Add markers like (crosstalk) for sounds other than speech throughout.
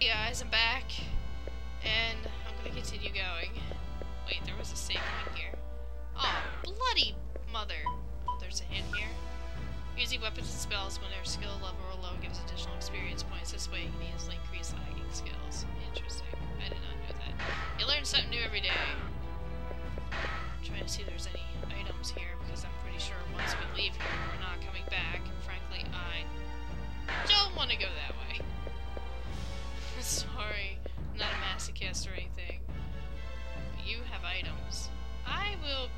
Hey guys, I'm back. And I'm gonna continue going. Wait, there was a save point here. Oh, bloody mother. There's a hint here. Using weapons and spells when their skill level or low gives additional experience points. This way you can easily increase lagging skills. Interesting. I did not know that. You learn something new every day. I'm trying to see if there's any items here because I'm pretty sure once we leave here we're not coming back. And frankly, I don't want to go that way. Sorry, not a masochist or anything. But you have items. I will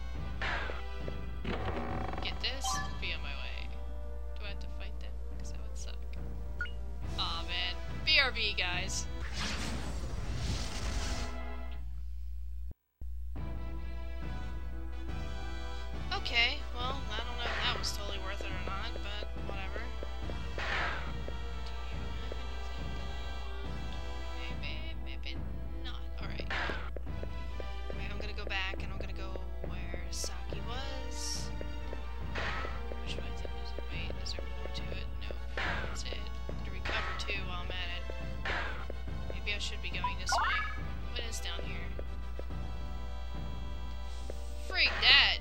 Frig that!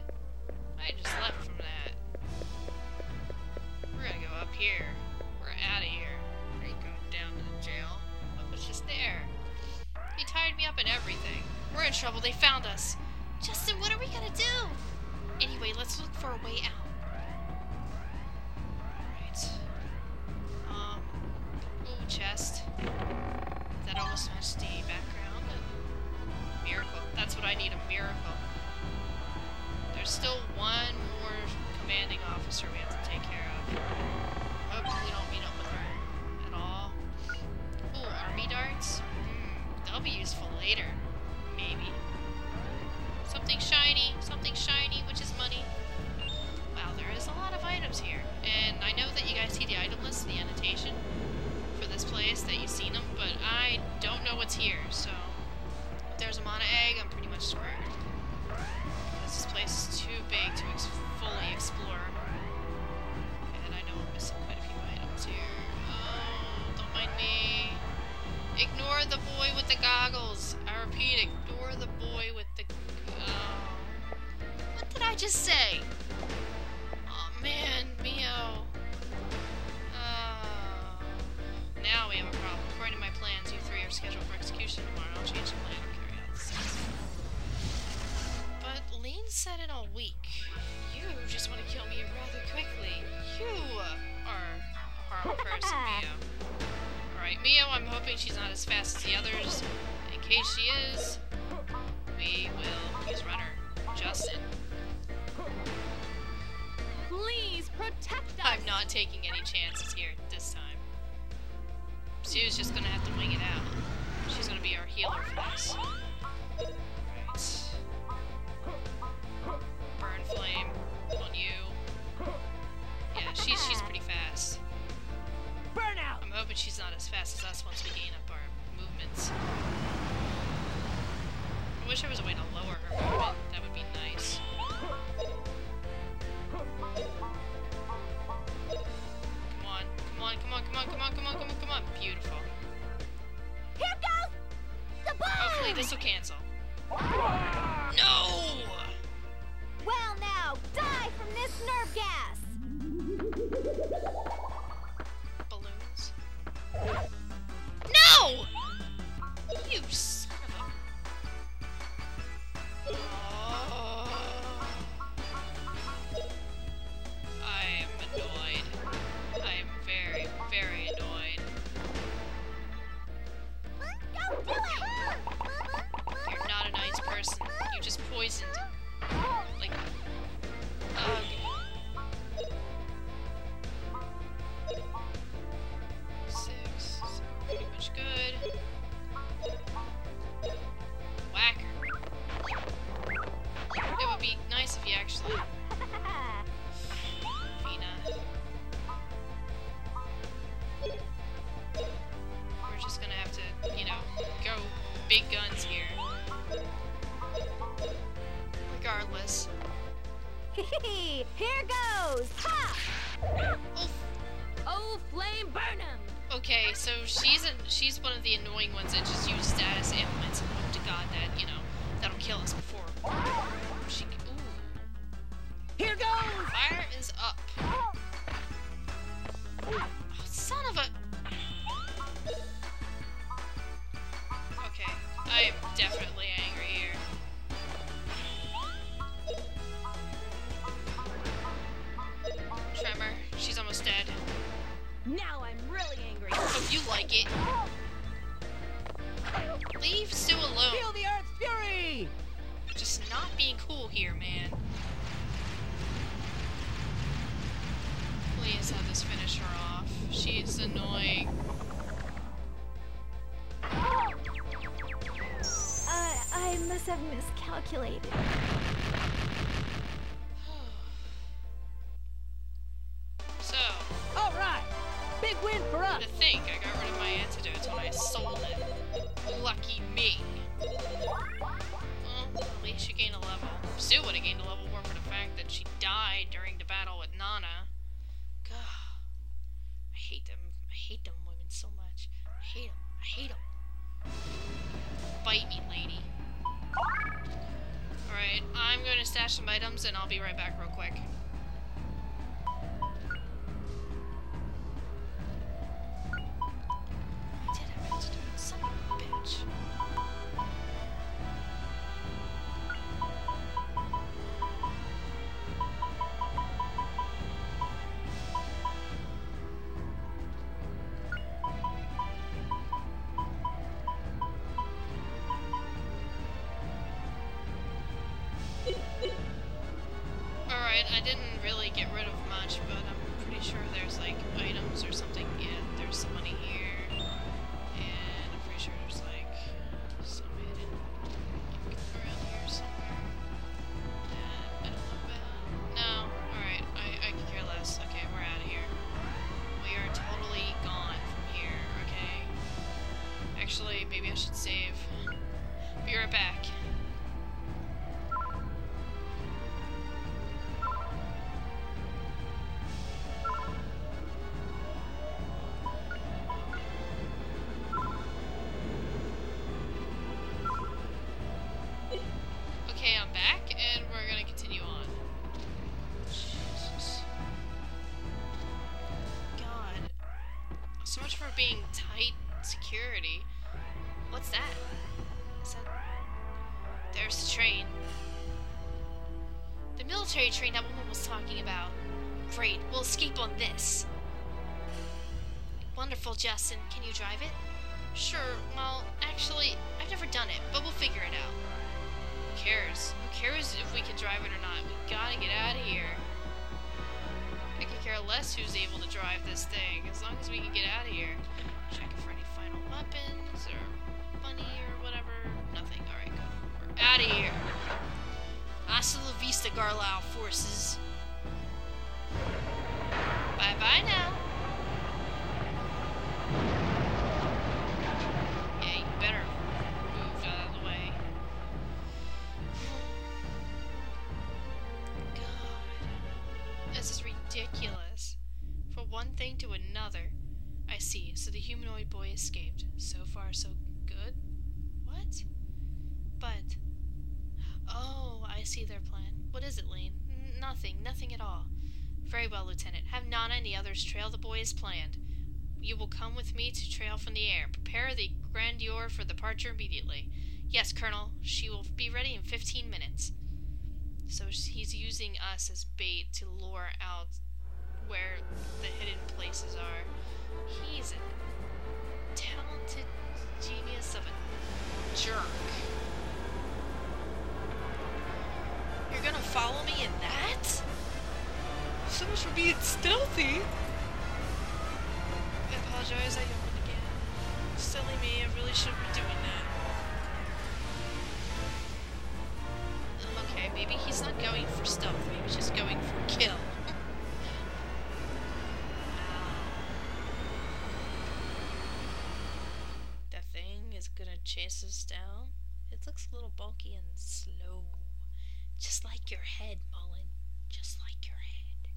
I just left from that. We're gonna go up here. We're out of here. We're going down to the jail. What was just there? He tied me up and everything. We're in trouble. They found us. Justin, what are we gonna do? Anyway, let's look for a way out. Alright. Um. Ooh, chest. That almost matched the background. Miracle. That's what I need, a miracle. There's still one more commanding officer we have to take care of. Hope we don't meet up with her at all. Ooh, army darts? Hmm, they'll be useful later. Maybe. Something shiny, something shiny, which is money. Wow, there is a lot of items here. And goggles. I repeat, ignore the boy with the. Oh. What did I just say? Oh man, Mio. Oh. Now we have a problem. According to my plans, you three are scheduled for execution tomorrow. I'll change the plan and carry out the sentence. But Lean said it all week. You just want to kill me rather quickly. You are a horrible person, (laughs) Mio. Alright, Mio, I'm hoping she's not as fast as the others. Case she is, we will use runner. Justin. Please protect us. I'm not taking any chances here this time. Sue's just gonna have to wing it out. She's gonna be our healer for this. Right. Burn flame on you. Yeah, she's she's pretty fast. Burnout. I'm hoping she's not as fast as us once we gain up our movements. I wish there was a way to lower her movement. That would be nice. Come on, come on, come on, come on, come on, come on, come on, come on. Beautiful. Here goes the bomb. Hopefully this will cancel. No! Well now, die from this nerve gas. So she's a, she's one of the annoying ones that just use status ailments and hope to God that you know that'll kill us before she. Ooh, Here goes! fire is up. Oh, son of a. Okay, I am definitely angry angry. Hope you like it. Leave Sue alone. Feel the Earth's fury! Just not being cool here, man. Please have this finish her off. She's annoying. Uh, I must have miscalculated. Big win for us. to think I got rid of my antidotes when I sold it. Lucky me. Well, at least she gained a level. Sue would have gained a level more for the fact that she died during the battle with Nana. God, I hate them. I hate them women so much. I hate them. I hate them. Bite me, lady. Alright, I'm going to stash some items and I'll be right back real quick. Bitch. Alright, I didn't really get rid of much, but I'm pretty sure there's like items or something. Yeah, there's some money here. Military train that woman was talking about. Great, we'll escape on this. Wonderful, Justin. Can you drive it? Sure, well, actually, I've never done it, but we'll figure it out. Who cares? Who cares if we can drive it or not? We gotta get out of here. I could care less who's able to drive this thing, as long as we can get out of here. Checking for any final weapons or money or whatever. Nothing. Alright, go. We're out of here. Hasta la vista, Garlyle forces. Bye bye now. Yeah, you better move out of the way. God. This is ridiculous. From one thing to another. I see. So the humanoid boy escaped. So far, so good? What? But. Oh, I see their plan. What is it, Lane? N- nothing. Nothing at all. Very well, Lieutenant. Have Nana and the others trail the boy as planned. You will come with me to trail from the air. Prepare the grandeur for departure immediately. Yes, Colonel. She will be ready in 15 minutes. So he's using us as bait to lure out where the hidden places are. He's a talented genius of a jerk. Follow me in that? So much for being stealthy. I apologize, I yawned again. Silly me, I really shouldn't be doing that. Um, okay, maybe he's not going for stealth, maybe he's just going for kill. (laughs) That thing is gonna chase us down. It looks a little bulky and slow. Just like your head, Mullen. Just like your head.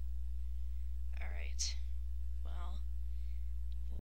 Alright.